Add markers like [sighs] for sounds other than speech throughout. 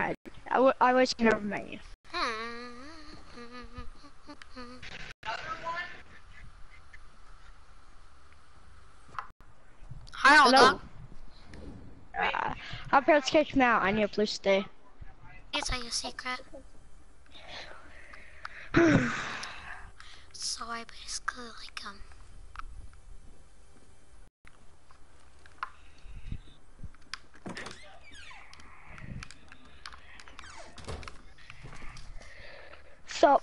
I, w I wish I never met you. Hi, old Hello. dog. Uh, my parents kicked me out. I need a place to stay. I'll tell you a secret. [sighs] So I basically like um So,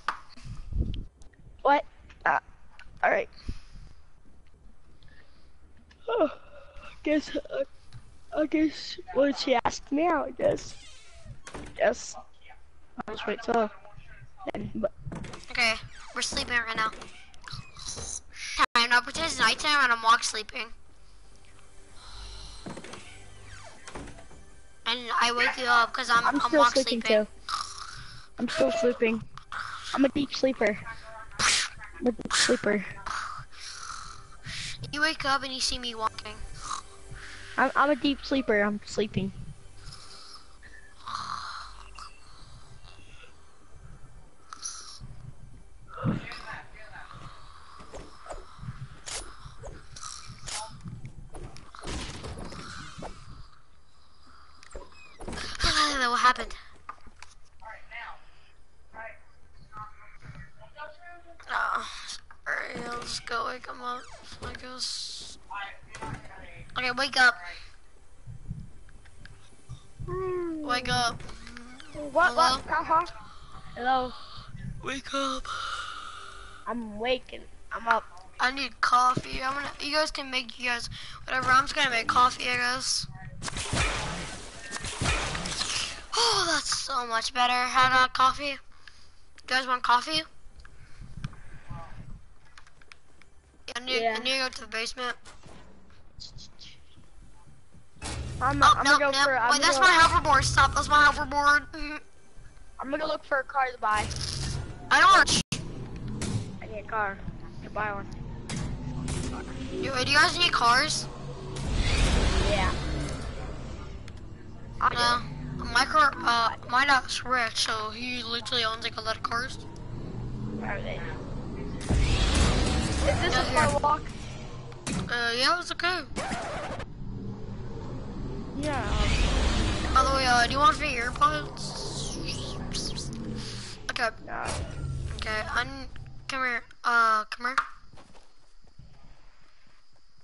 what? Uh, all right. Oh, I guess. Uh, I guess when she asked me out, I guess. Yes. I'll just wait till then. But Okay, we're sleeping right now. Time now pretend it's nighttime and I'm walk sleeping. And I wake you up because I'm, I'm I'm, still walk sleeping sleeping. too. I'm still sleeping. I'm a deep sleeper. I'm a deep sleeper. You wake up and you see me walking. I'm, I'm a deep sleeper. I'm sleeping. [sighs] what happened? Oh, sorry, I'll just go wake him up. I guess. Okay, wake up. Wake up. What? Hello? What? Uh-huh. Hello. Wake up. I'm waking. I'm up. I need coffee. I'm gonna. You guys can make you guys whatever. I'm just gonna make coffee. I guess. Oh, that's so much better. Had uh, coffee. You guys want coffee? I need, Yeah. I need to go to the basement. I'm, Oh I'm no, gonna go no! for. I'm Wait, that's my hoverboard. Stop! That's my hoverboard. Mhm. I'm gonna look for a car to buy. I don't want. I need a car to buy one. Do, do you guys need cars? Yeah. I No. My car, uh, my dad's rich, so he literally owns like a lot of cars. are they? Is this Yeah, a here. far walk? Uh, yeah, it's okay. Yeah. By the way, uh, do you want free earpods? Okay, No. okay, un come here, uh, come here.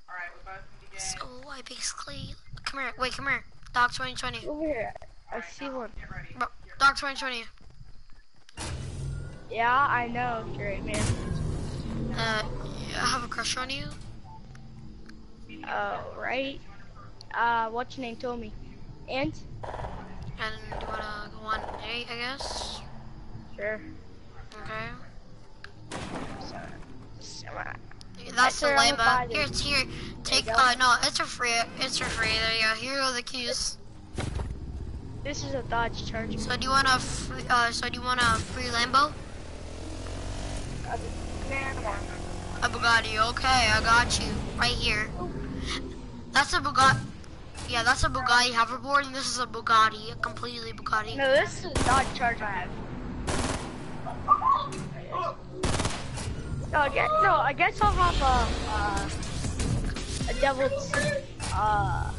Alright, so I basically, come here, wait, come here. Dog 2020. Over here. I see one. Bro, Dog 2020. Yeah, I know. Great man. Uh, I have a crush on you. Oh, right. Uh, what's your name? Told me. And? And you wanna go on a date, I guess? Sure. Okay. So, uh, That's the Sure, I'm lame. Here, it's here. Take. Uh, no, it's for free. It's for free. There you go. Here are the keys. this is a Dodge Charger. So do you want a free? Uh, so do you want a free Lambo? A Bugatti. Okay, I got you right here. That's a Bugatti. Yeah, that's a Bugatti hoverboard, and this is a Bugatti, a completely Bugatti. No, this is a Dodge Charger I have. No, I guess, no, I guess I'll have a, uh, a devil's, uh,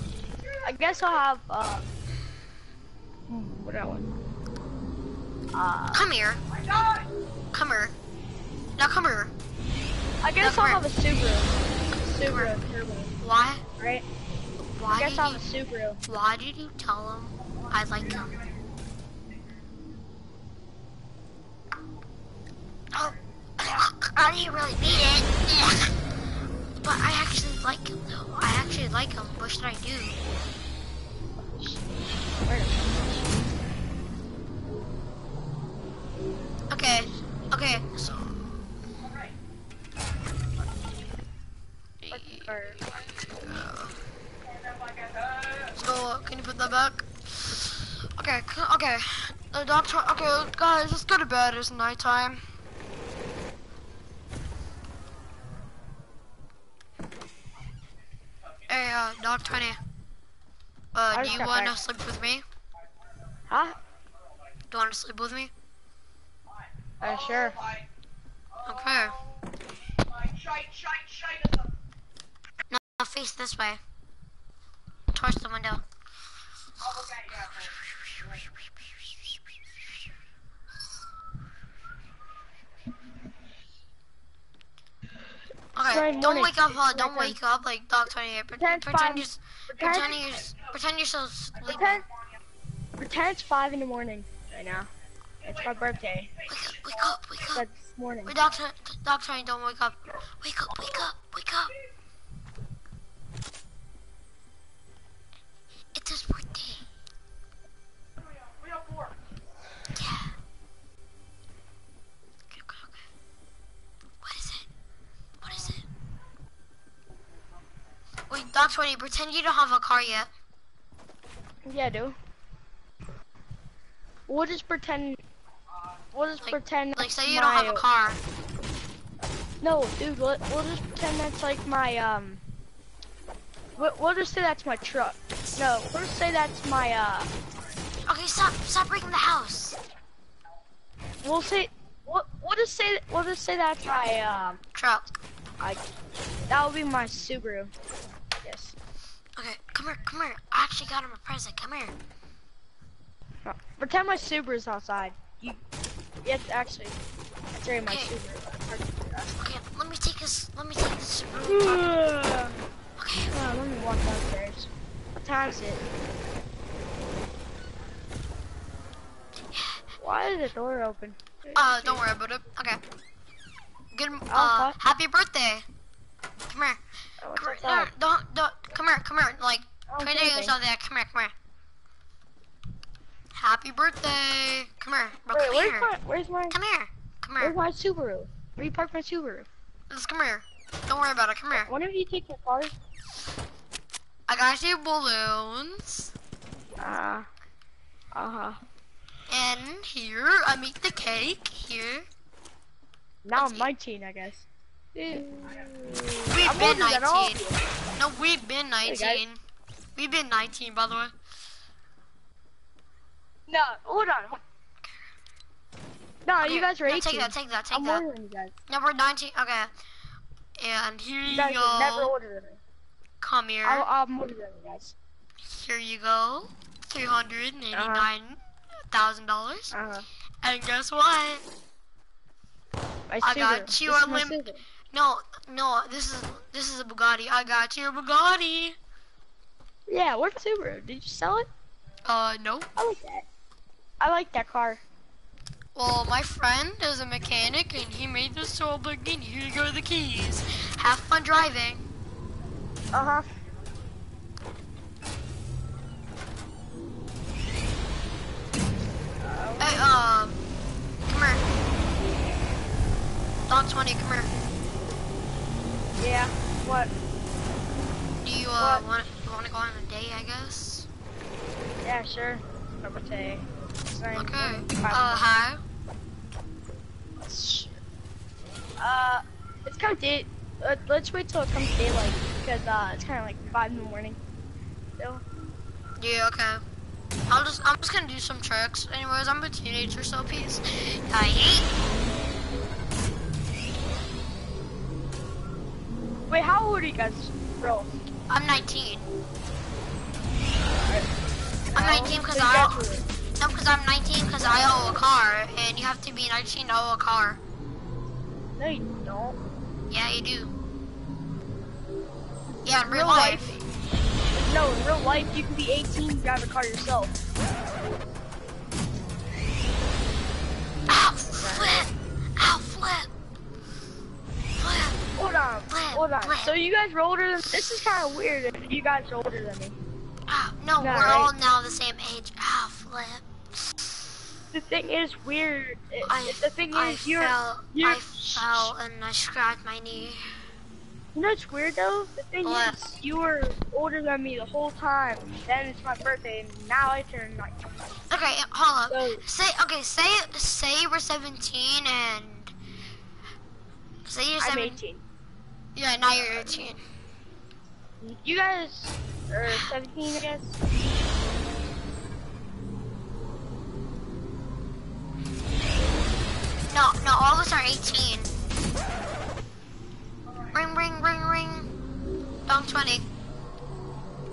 I guess I'll have, uh, what that one? Uh, Come here. Come here. Now come here. I guess I'll have a Subaru. Subaru Turbo, Why? right? I Why guess did I'll you? have a Subaru. Why did you tell him I like him? Oh, [coughs] I didn't really mean it. But I actually like him though. I actually like him. What should I do? Okay, okay. So, Okay. The doctor. Okay, guys, let's go to bed. It's nighttime. Hey, uh, Doc 20. Uh, do you want to sleep with me? Huh? Do you want to sleep with me? Uh, sure. Okay. No, I'll face this way. Towards the window. Okay, Sorry, don't wake up, Paul. Don't wake up like Dog 28. Pre- Pretend Pretend, you're, Pretend, pretend you're, pretend you're still sleeping. pretend, pretend it's 5 in the morning right now. It's my birthday. Wake up, wake up, wake up. That's morning. Wait, Dog 20, Dog 20, don't wake up. Wake up, wake up, wake up. Dog 20, pretend you don't have a car yet. Yeah, I do. We'll just pretend. We'll just Like- pretend. Like, say you don't have a car. No, dude. We'll, we'll just pretend that's like my um. We'll, we'll just say that's my truck. No, we'll just say that's my uh. Okay, stop, stop breaking the house. We'll say. We'll, we'll just say. We'll just say that's my um. Truck. I. That would be my Subaru. Yes. Okay, come here, come here. I actually got him a present. Come here. Pretend my Subaru's outside. You. Yes, actually. Really my Okay. Subaru. Okay, let me take this. Let me take this. Ugh. Okay. Uh, let me walk downstairs. What time is it? Why is the door open? Uh, don't worry about it. Okay. Good. Uh, happy birthday. Come here. Oh, Come here. No, don't, don't. Come here. Come here. Like, Oh, try to yourself there. Come here. Come here. Happy birthday. Come here. Bro, Wait, come where's here. my, where's my, Come here. Come here. where's my Subaru? Where you park my Subaru? Just come here. Don't worry about it. Come here. When did you take your car? I got you balloons. Uh, uh-huh. And here, I make the cake. Here. Now Let's I'm 19, I guess. We've I'm been older than all of 19. No, we've been Hey, 19. We've been 19, by the way. No, hold on. No, Okay, you guys are no, 18. Take that, take that, take I'm that. older than you guys. No, we're 19. Okay. And here You you, guys go. never older than me. Come here. I'll, I'm older than you guys. Here you go. $389,000. Uh-huh. And guess what? My I got you This is a my lim- Subaru. No, no, this is this is a Bugatti. I got you a Bugatti. Yeah, where's the Subaru? Did you sell it? Uh, no. I like that. I like that car. Well, my friend is a mechanic and he made this so big and here you go the keys. Have fun driving. Uh-huh. Hey, um, come here. Dog 20, come here. Yeah. What? Do you, uh, want you want to go on a date, I guess? Yeah, sure. Sorry. Okay. Uh, hi. Uh, it's kind of day. Uh, let's wait till it comes daylight because uh, it's kind of like five in the morning. So. Yeah, okay. I'll just, I'm just gonna do some tricks. Anyways, I'm a teenager, so peace. I hate. Wait, how old are you guys, bro? I'm 19. I'm 19 because I, graduated. no, because I'm 19 because I owe a car, and you have to be 19 to owe a car. No, you don't. Yeah, you do. Yeah, in real, Real life. No, in real life, you can be 18 and drive a car yourself. Ow, [laughs] hold on. So you guys are older than. This is kind of weird. If you guys are older than me. Ow, no, No, we're right? all now the same age. Ow, flip. The thing is weird. It- I, the thing I is, you're. fell, you're- I fell and I scratched my knee. You know what's weird though? The thing What? is, you were older than me the whole time. Then it's my birthday, and now I turn like. Okay, hold up. So Say, okay, say, say we're 17 and, say you're I'm 17. 18. Yeah, now you're 18. You guys are 17, I guess. No, no, all of us are 18. Ring, ring, ring, ring. I'm 20.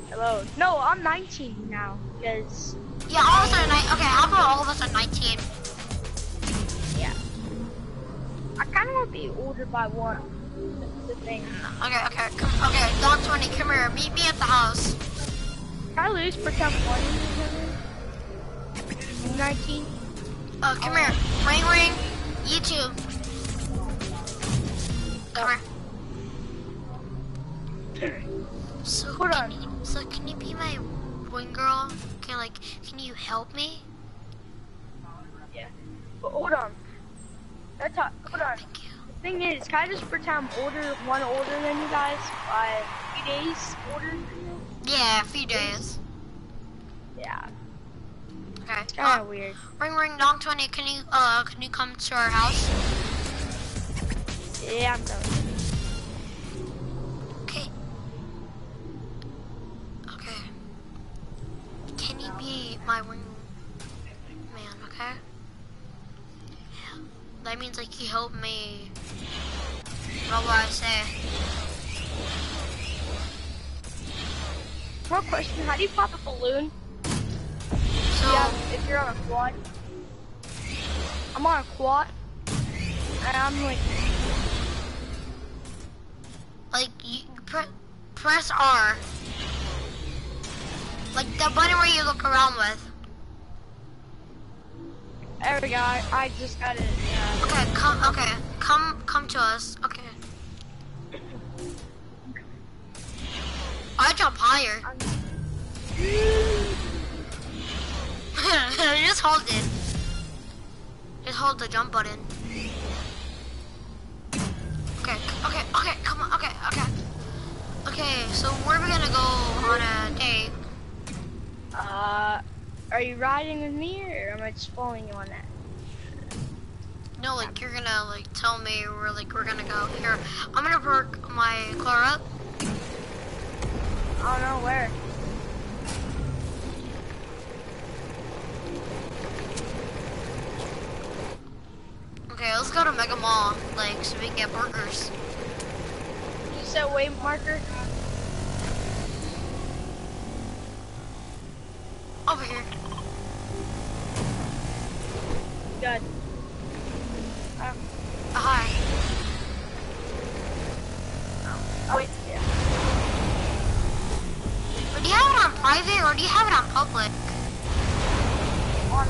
Hello. No, I'm 19 now, because... Yeah, all of us are 19. Okay, I'll put all of us are 19. Yeah. I kind of want to be older by one. That's the thing. Okay, okay, come, okay. Dong 20, come here. Meet me at the house. Can I lose for one? 19? Uh, come here. Ring, ring. You too. Come here. So Hold can on. You, so can you be my wing girl? Can like, can you help me? Yeah. But hold on. That's how, hold on. Thank you. The thing is, can I just pretend I'm older, one older than you guys by a few days older? Yeah, a few days. Yeah. Okay. It's Uh, weird. ring, ring. Dong 20. Can you uh, can you come to our house? Yeah, I'm done. Okay. Okay. Can you be my wing man, okay? That means like you help me. I say? More question, how do you pop a balloon? So Yeah, if you're on a quad. I'm on a quad. And I'm like, like you pre- press R. Like the button where you look around with. there we go, I, I just got it. Yeah. Okay, come. Okay, come. Come to us. Okay. I jump higher. [laughs] I'm, Just hold it. Just hold the jump button. Okay, okay, okay, come on, okay, okay. Okay, so where are we gonna go on a date? uh, are you riding with me or am I just following you on that? No, like you're gonna like tell me where like we're gonna go. Here, I'm gonna perk my car up. Oh, I don't know where. Okay, let's go to Mega Mall, like so we can get burgers. You set a wave marker? Over here. Good. Um, Uh, hi. oh wait, yeah. But do you have it on private or do you have it on public? On,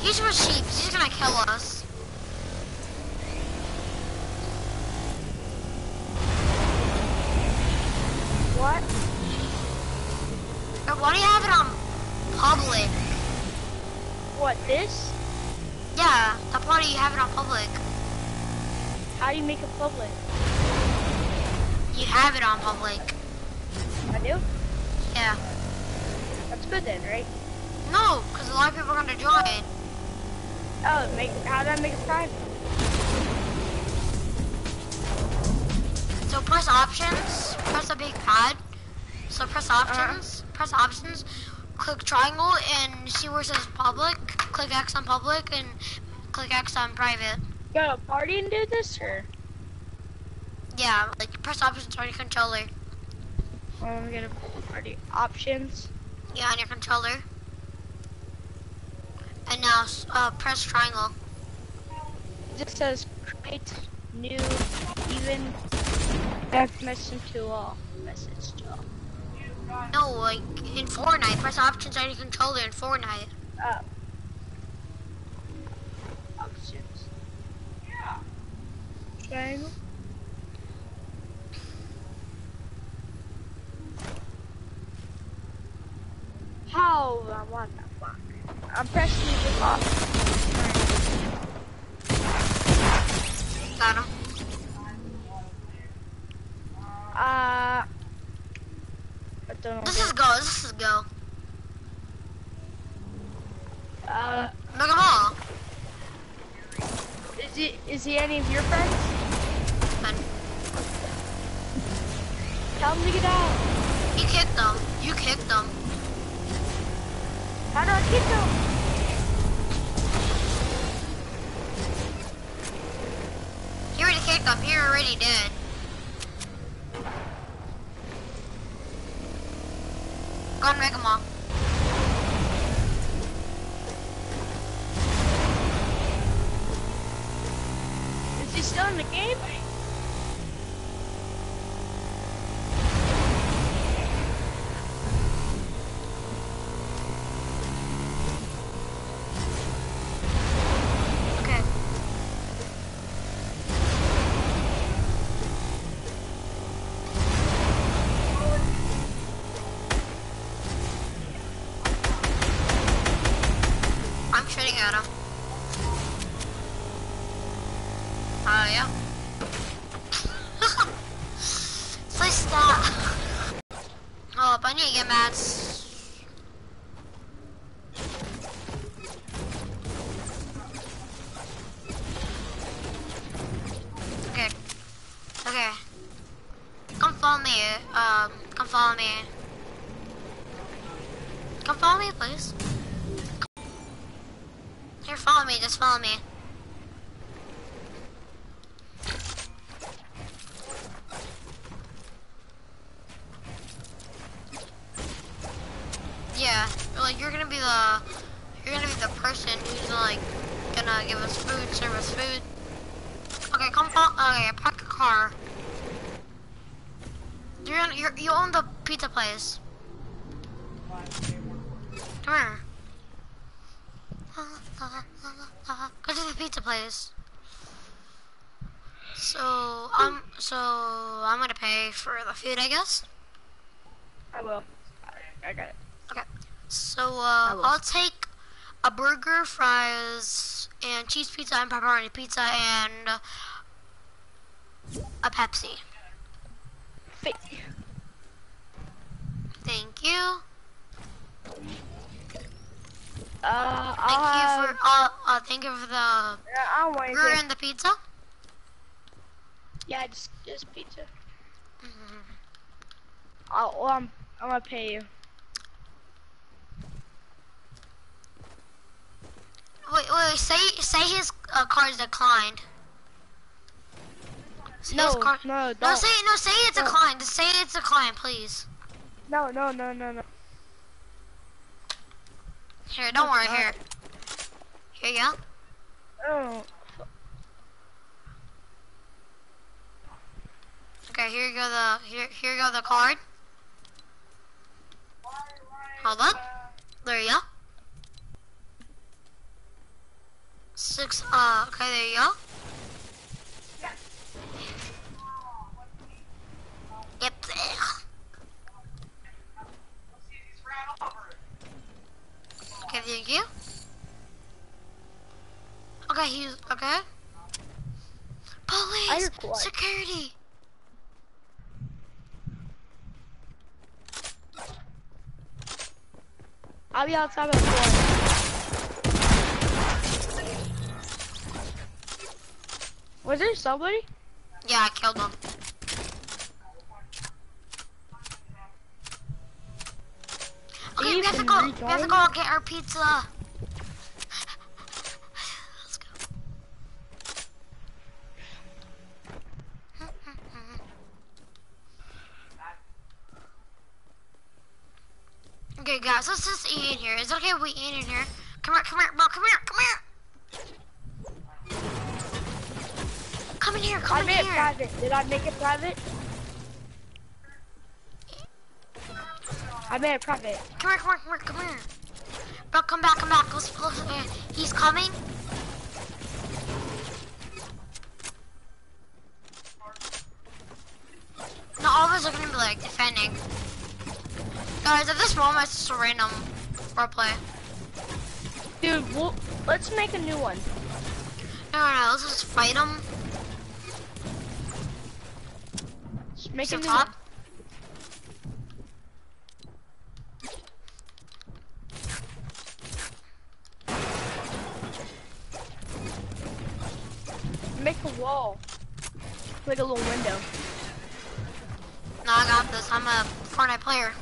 He's with sheep. He's gonna kill us. what? Or why do you have it on public? What, this? Yeah, that party you have it on public. How do you make it public? You have it on public. I do? Yeah. That's good then, right? No, because a lot of people are gonna join. Oh, make how do I make it private? So press options, press a big pad. So press uh-huh. options, press options, click triangle and see where it says public. Click X on public and click X on private. Go party and do this, or? Yeah, like press options on your controller. Oh, I'm gonna party options. Yeah, on your controller. And now uh, press triangle. Just says create new even text message to all. Message to all. No, like in Fortnite, press options on your controller in Fortnite. Oh. Options. Yeah. Triangle. How? uh, What the fuck? I'm pressing the off. Got him. Uh. I don't know. This is go. This is go. Uh, Mega Mall. is he is he any of your friends? Fun. Tell him to get out. You kicked them. You kicked them. How do I kick them? He already kicked him? already did. Go and make them all. Is he still in the game? Follow me. Come follow me, please. Here, follow me. Just follow me. Yeah, like you're gonna be the you're gonna be the person who's like gonna give us food, serve us food. Okay, come follow. Okay, park the car. You're, on, you're you own the pizza place. Come here. Go to the pizza place. So I'm so I'm gonna pay for the food, I guess. I will. I, I got it. Okay. So uh. I'll take a burger, fries, and cheese pizza and pepperoni pizza and a Pepsi. Fake. Thank you. Uh, Thank I'll you have, for uh, uh thank you for the want burger and the pizza. Yeah, just just pizza. Mhm. I'll, well, I'm I'm gonna pay you. Wait, wait, say say his uh, card's declined. Say No, no, no, don't. say no, say it's No. declined. Say it's declined, please. No, no, no, no, no. Here, don't worry. Here, here you go. Oh, Okay, here you go. The here here you go the card. Hold on. There you go. Six. Uh. Okay, there you go. Yep. Okay, thank you. Okay, he's okay. Police! record. Security! I'll be outside four. Was there somebody? Yeah, I killed him. Okay, we have to go. We have to go get our pizza. Let's go. Okay, guys, let's just eat in here. Is it okay if we eat in here? Come here, come here, bro, come here, come here. Come in here, come in here. I made it private. Did I make it private? I made it private. Come here, come here, come here, come here. Bro, come back, come back. Let's, let's, uh, he's coming. No, all of us are gonna be like defending. Guys, at this moment, it's just a random roleplay. Dude, we'll, let's make a new one. No, no, no, let's just fight him. Make a new top. one. Make a wall. Like a little window. No, I got this. I'm a Fortnite player.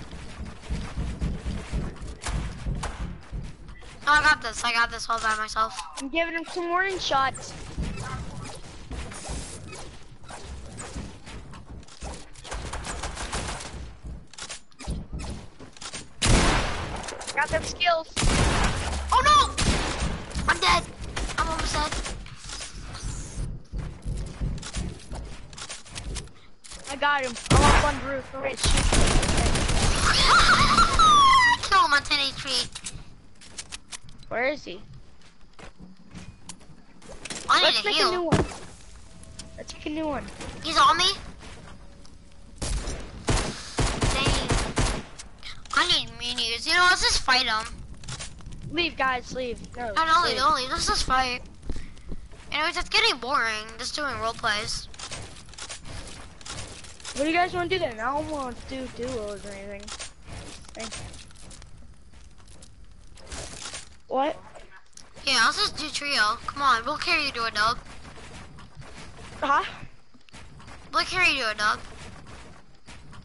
Oh, I got this. I got this all by myself. I'm giving him some warning shots. Got them skills. Oh no! I'm dead. I'm almost dead. I got him. I'm one on roof. Alright, shoot. Kill him on 10 HP. Where is he? I need Let's to make a new one. Let's make a new one. He's on me. Dang. I need minis. You know, let's just fight him. Leave, guys. Leave. No. I know, leave. don't leave. Let's just fight. Anyways, it's getting boring just doing role plays. What do you guys want to do then? I don't want to do duos or anything. Thanks. What? Yeah, let's just do trio. Come on, we'll carry you to a dub. Huh? We'll carry you to a dub.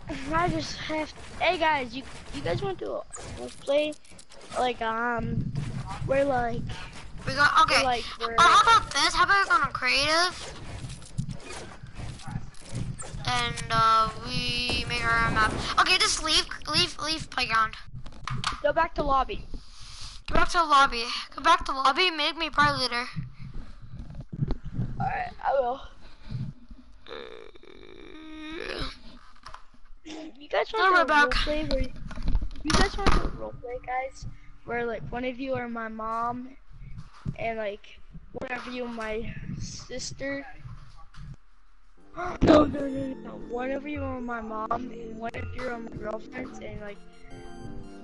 [laughs] I just have. Hey guys, you you guys want to do a let's play like um we're like We got okay. like we're Oh, how about this? How about we go on creative? And uh, we make our own map. Okay, just leave, leave, leave playground. go back to lobby. Go back to the lobby. Go back to the lobby. Make me party leader. Alright, I will. You guys want to back. play where you guys want to role play, guys? Where like one of you are my mom, and like one of you my sister. [gasps] No, no, no, no, no. One of you are my mom, and one of you are my girlfriends, and like,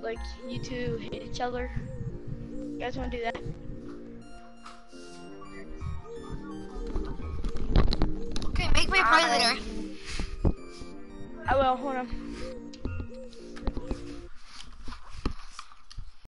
like you two hate each other. You guys want to do that? Okay, make me party Alright. leader. I will. Hold on.